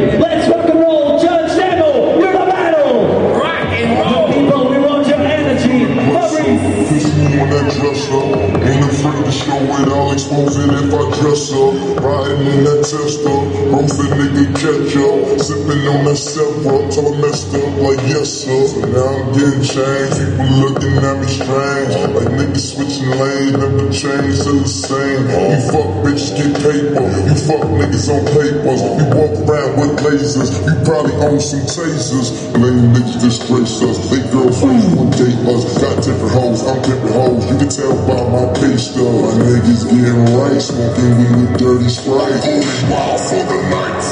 ready. That dresser. Ain't afraid to show it, I'll expose it if I dress up. Riding in that Tesla, roasted nigga catch up. Sipping on that Sevra, till I messed up like yes sir. So now I'm getting changed, people looking at me strange. Like niggas switching lanes, never change to the same. You fuck bitches get paper, you fuck niggas on papers. You walk around with lasers, you probably own some tasers. Lame niggas disgrace us, they girlfriends would date us. You can tell by my pay stub. My niggas getting right, smoking weed with dirty sprite. Only wild for the night,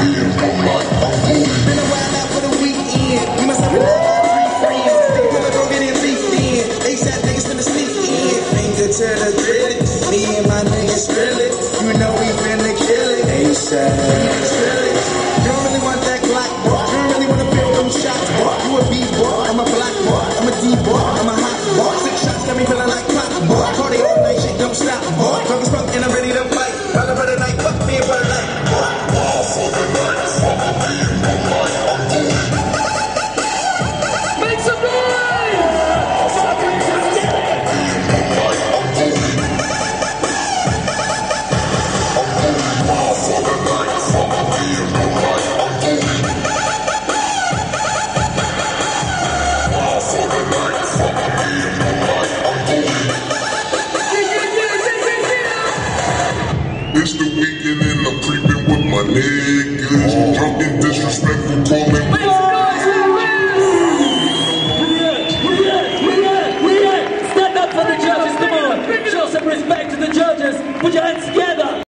being for life. I'm going Been a while out for the weekend. You must have been three friends. They wanna go get it leaked in. They shot niggas finna sneak in. Finger to the credit. Me and my niggas really. You know we finna kill it. ASAP. As fuck and It's the weekend and I'm creeping with my niggas. Drunk and disrespectful, calling some respect to the judges. Put your hands together.